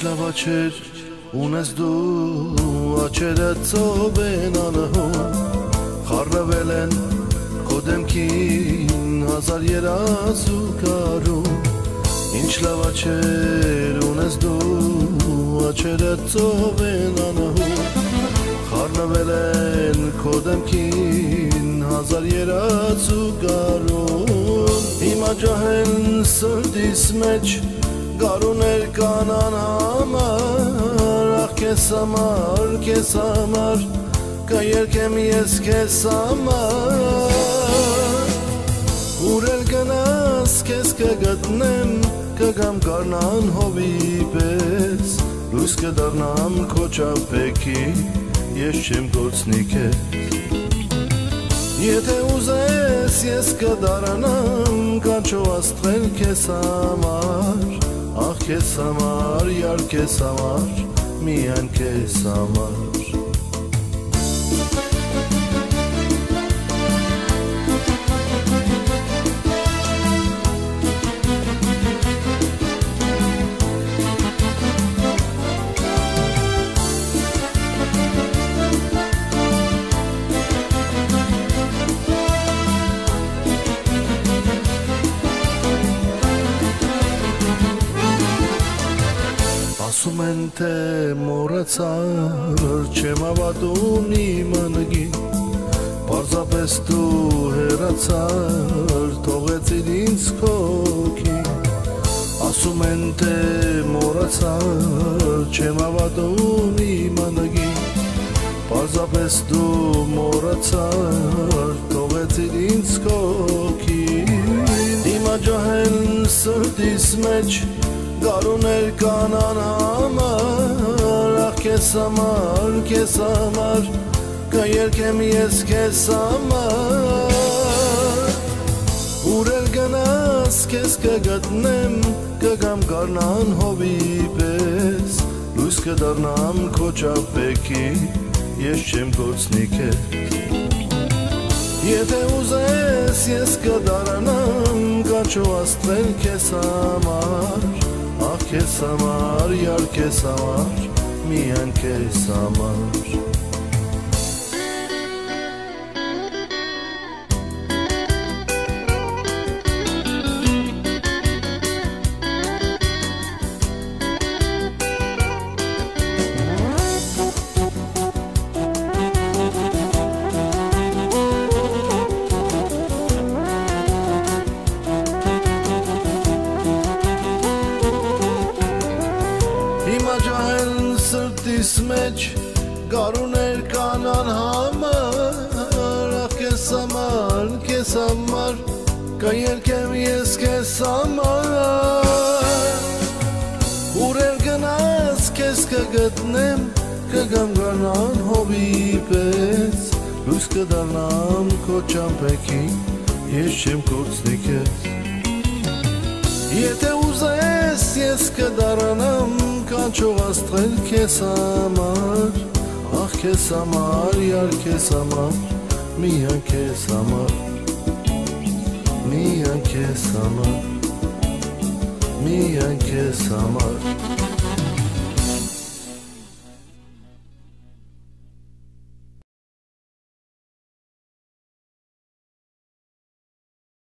աչեր ունես դու աչերը ծով են անհում խառնվել են քո դեմքին հազար երազու կարում ինչ լավ աչեր ունես դու աչերը ծով են անհում խառնվել են քո դեմքին հազար երազու կարում հիմա ջահել սրտիս մեջ Գարուներ կանան համար Ախ կեզ համար, կեզ համար Կայերքեմ ես կեզ համար Ուրել գնաս կեզ կգտնեմ Կգամ կարնան հովի պես Լույս կդարնամ քո ճապեքի Ես չեմ գործնի կեզ Եթե ուզես ես կդարանամ Կանչո աստղել կեզ համար Ախ քեզ համար, յար քեզ համար, միայն քեզ համար Ասում են թե մորացար չեմ ավատում իմ անգին Պարզապես դու հերացար թողեցիր ինձ քոքին Ասում են թե մորացար չեմ ավատում իմ անգին Պարզապես դու մորացար թողեցիր ինձ քոքին Հիմա ջահել սրտիս մեջ Գարուներ կանան համար Ախ կեզ համար, կեզ համար Կայերքեմ ես կեզ համար Ուրել գնաս կեզ կգտնեմ Կգամ կարնան հովի պես Լույս կդարնամ քո ճապեքի Ես չեմ գործնի կեզ Եթե ուզես ես կդարանամ Կաչո աստվել կեզ համար Ախ քեզ համար, յար քեզ համար, միայն քեզ սրտիս մեջ Գարուներ կանան համար Ախ կեզ համար, կեզ համար Կայերքեմ ես կեզ համար Ուրեր գնաս կեզ կգտնեմ Կգամ գանան հովի պես Լույս կդարնամ քո ճամպեքի Ես չեմ կործնի կեզ Եթե ուզես ես կդարանամ կանչող աստղել քեզ համար Ախ քեզ համար, յար քեզ համար, միայն քեզ համար Միայն քեզ համար Միայն քեզ համար